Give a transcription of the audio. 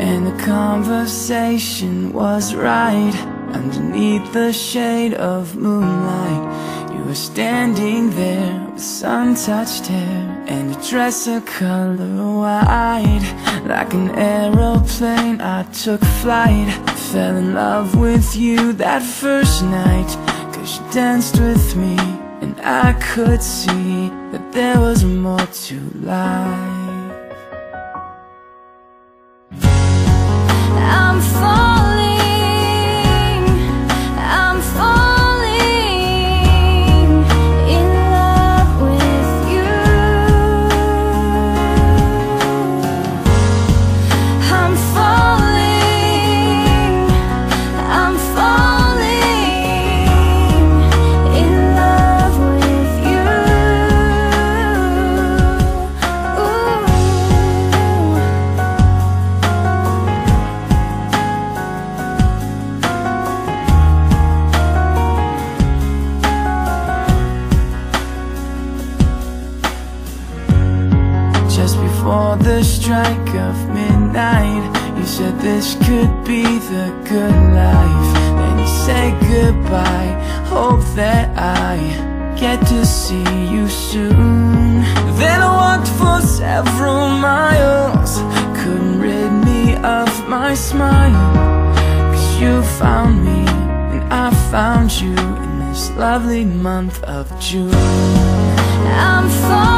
And the conversation was right. Underneath the shade of moonlight You were standing there with sun-touched hair And a dress a color white Like an aeroplane I took flight. Fell in love with you that first night. Cause you danced with me And I could see that there was more to life before the strike of midnight. You said this could be the good life. Then you said goodbye. Hope that I get to see you soon. Then I walked for several miles. Couldn't rid me of my smile. Cause you found me and I found you In this lovely month of June. I'm falling